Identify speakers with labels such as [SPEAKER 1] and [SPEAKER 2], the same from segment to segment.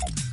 [SPEAKER 1] Thank you.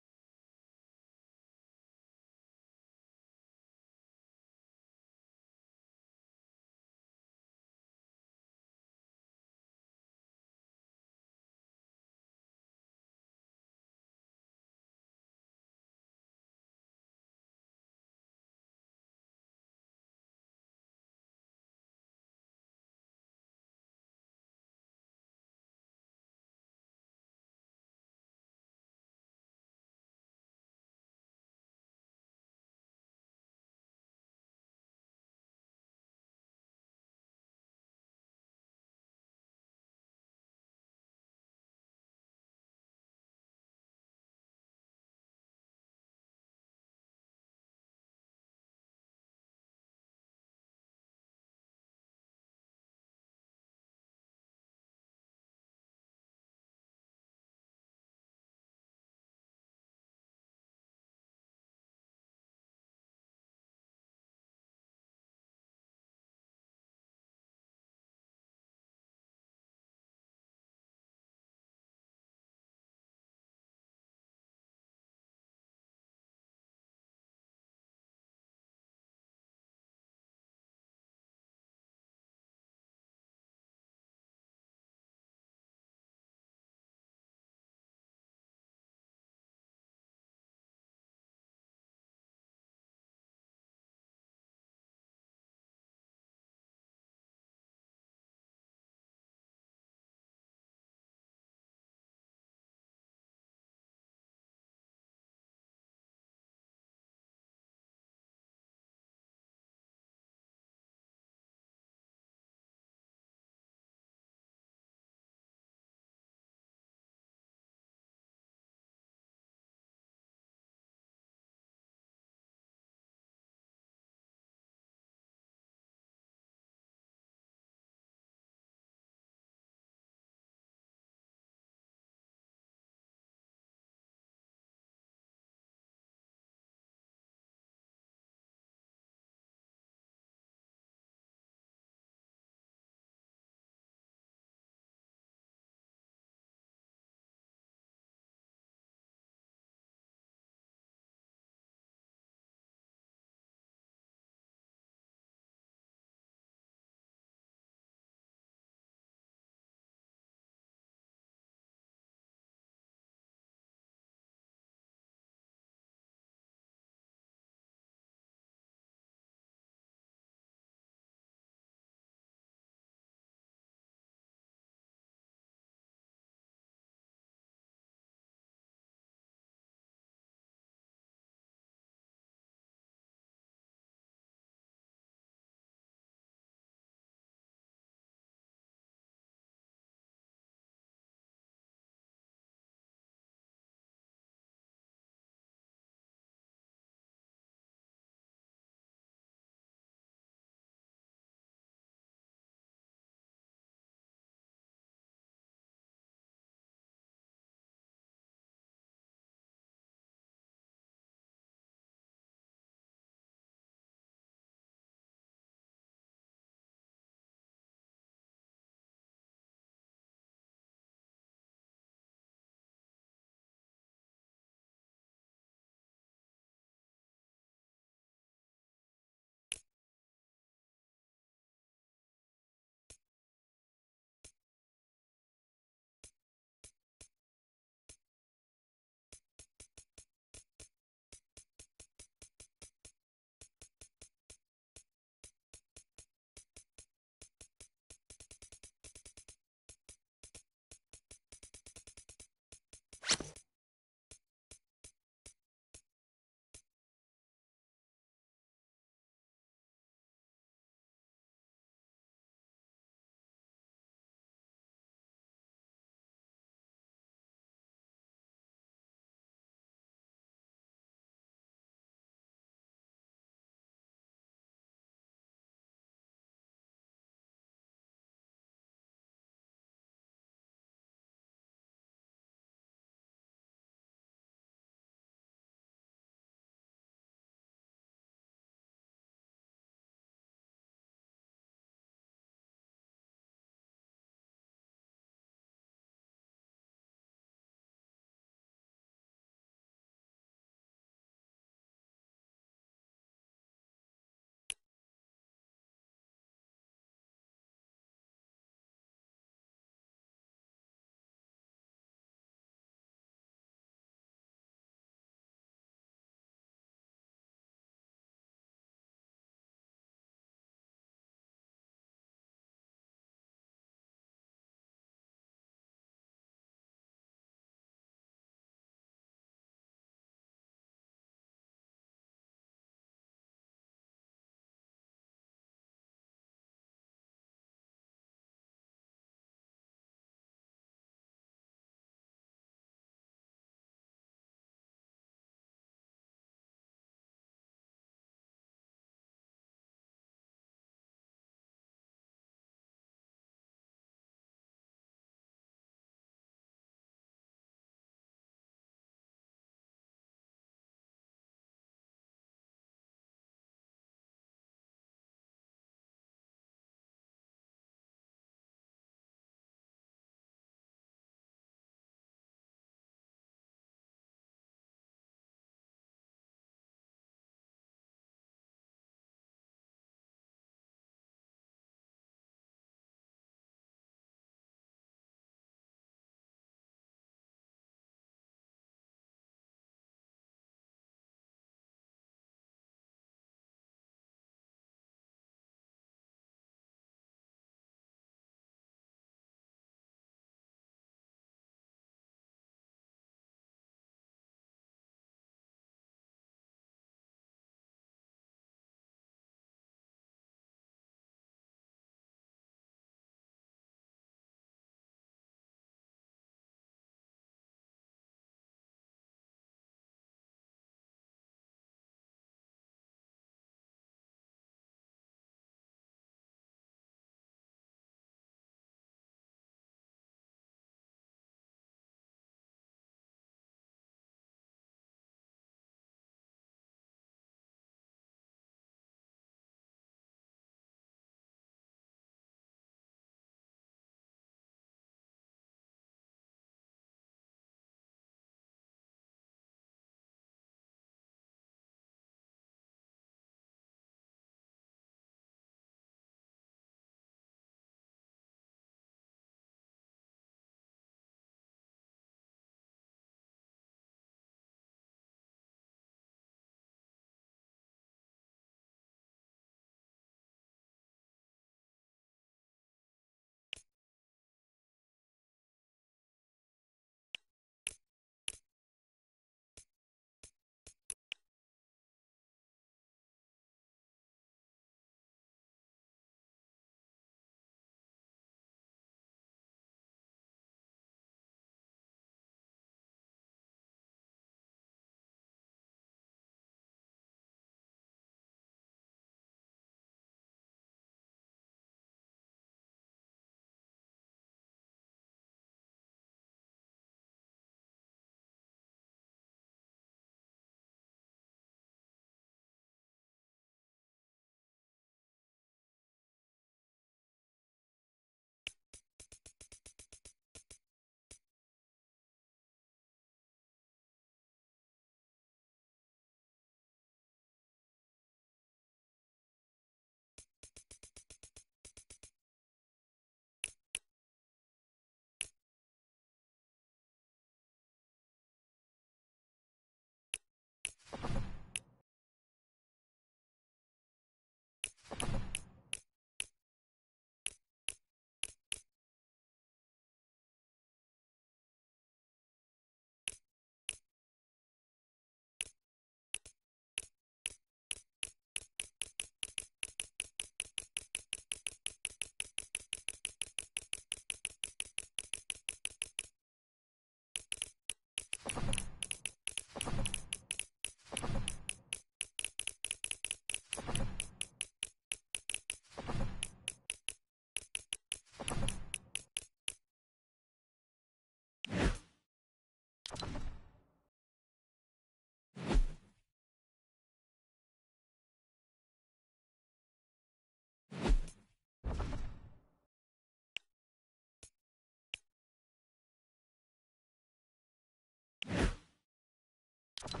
[SPEAKER 1] you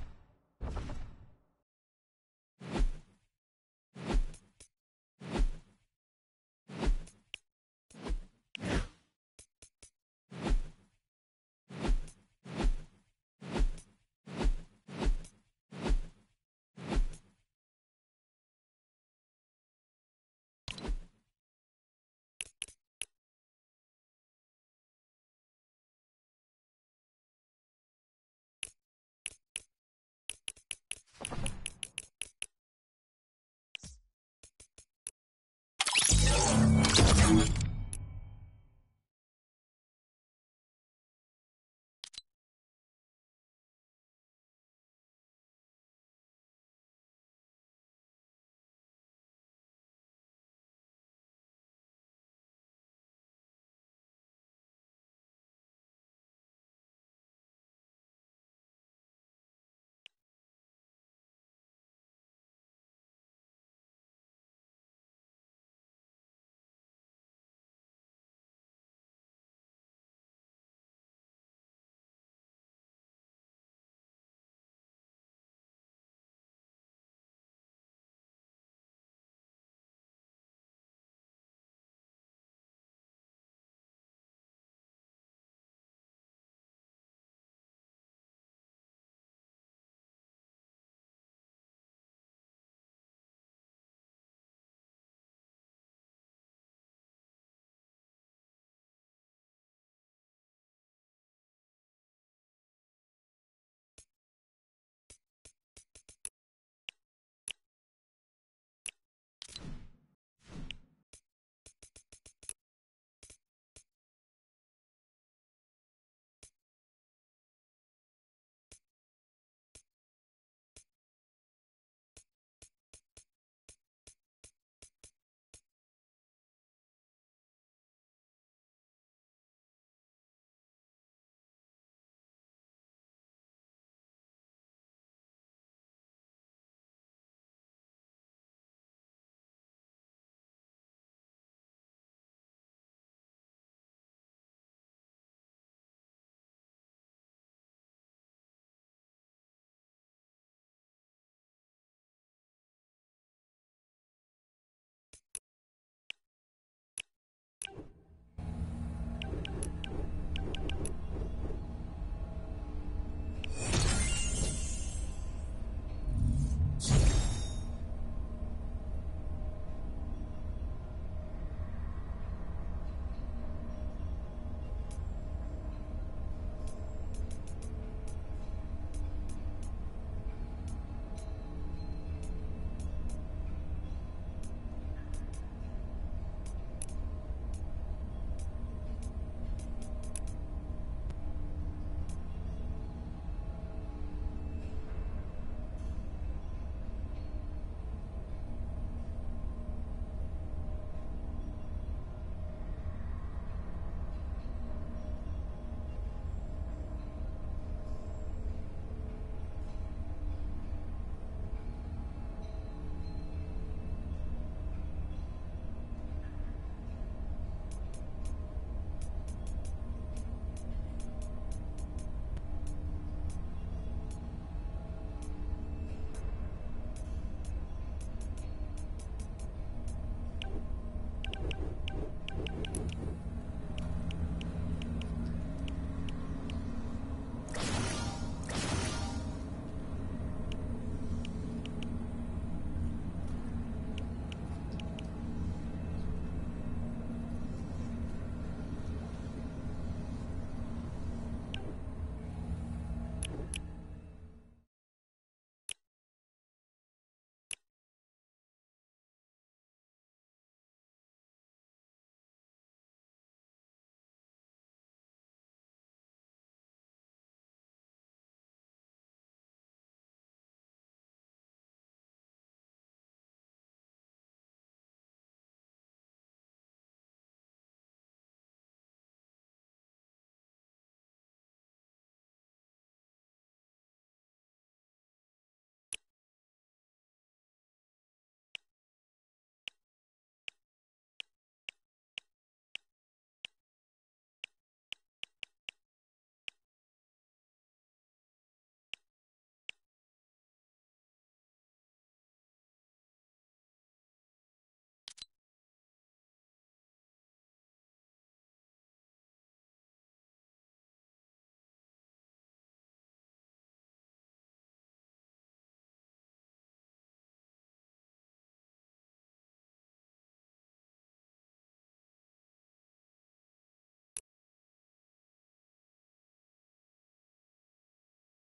[SPEAKER 1] Thank you.